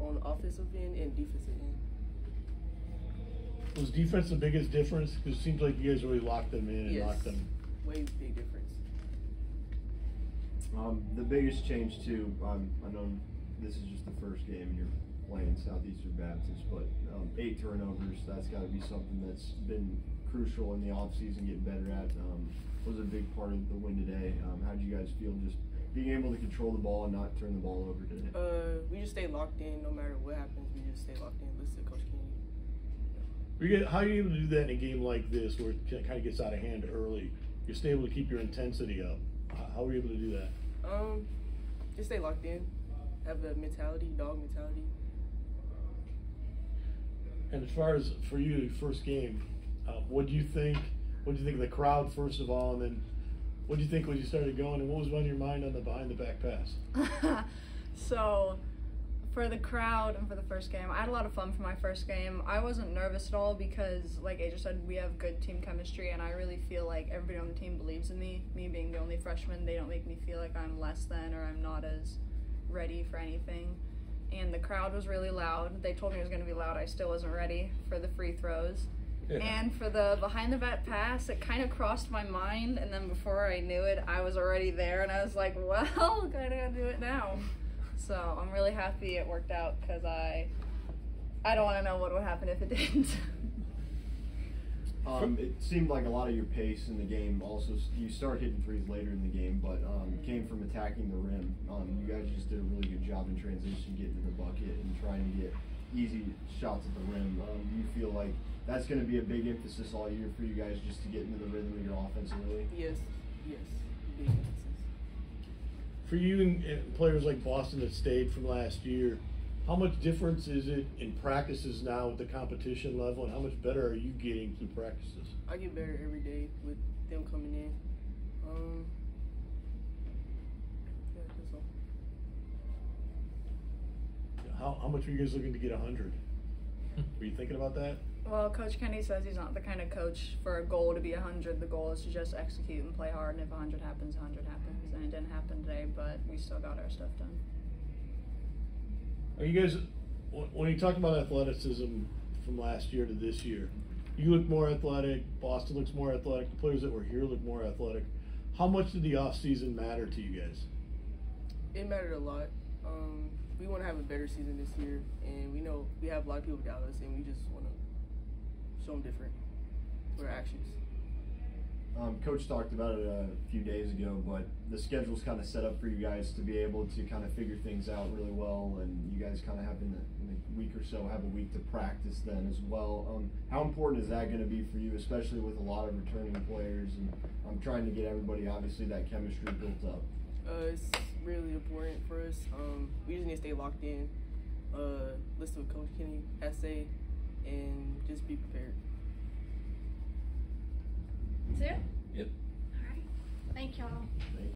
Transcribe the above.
on the offensive end and defensive end. Was defense the biggest difference? Because it seems like you guys really locked them in and Yes. locked them. Way big difference. Um, the biggest change too, um, I know this is just the first game and you're playing Southeastern Baptist, but um, eight turnovers, that's got to be something that's been crucial in the offseason, getting better at. Um, was a big part of the win today. Um, how did you guys feel just being able to control the ball and not turn the ball over today? Uh, we just stay locked in no matter what happens. We just stay locked in. Listen to Coach Kenny. You get, how are you able to do that in a game like this where it kind of gets out of hand early? You're still able to keep your intensity up. How- How are you able to do that? Um, just stay locked in. Have the mentality, dog mentality. And as far as for you, first game, uh, what do you think? What do you think of the crowd first of all, and then what do you think when you started going, and what was on your mind on the behind the back pass? so, for the crowd and for the first game, I had a lot of fun for my first game. I wasn't nervous at all because, like Azjah said, we have good team chemistry, and I really feel like everybody on the team believes in me. Me being the only freshman, they don't make me feel like I'm less than or I'm not as ready for anything. And the crowd was really loud. They told me it was going to be loud. I still wasn't ready for the free throws. And for the behind the back pass, it kind of crossed my mind, and then before I knew it, I was already there, and I was like, "Well, gotta do it now." So I'm really happy it worked out because I, I don't want to know what would happen if it didn't. Um, it seemed like a lot of your pace in the game. Also, you start hitting threes later in the game, but um, came from attacking the rim. Um, you guys just did a really good job in transition, getting to the bucket and trying to get easy shots at the rim. Um, do you feel like that's going to be a big emphasis all year for you guys, just to get into the rhythm of your offense early? Yes, yes. Big emphasis. For you and, and players like Boston that stayed from last year, how much difference is it in practices now at the competition level, and how much better are you getting through practices? I get better every day with them coming in. Um, yeah, that's all. How, how much are you guys looking to get 100? Were you thinking about that? well, Coach Kenny says he's not the kind of coach for a goal to be 100. The goal is to just execute and play hard, and if 100 happens, 100 happens. And it didn't happen today, but we still got our stuff done. Are you guys, when when you talk about athleticism from last year to this year, you look more athletic, Boston looks more athletic, the players that were here look more athletic. How much did the offseason matter to you guys? It mattered a lot. Um, we want to have a better season this year, and we know we have a lot of people without us, and we just want to show them different with our actions. Um, Coach talked about it a few days ago, but the schedule's kind of set up for you guys to be able to kind of figure things out really well, and you guys kind of have in a, week or so have a week to practice then as well. Um, how important is that going to be for you, especially with a lot of returning players? And I'm trying to get everybody obviously that chemistry built up. Uh, it's really important for us. Um, we just need to stay locked in, uh, listen to what Coach Kenny has to say, and just be prepared.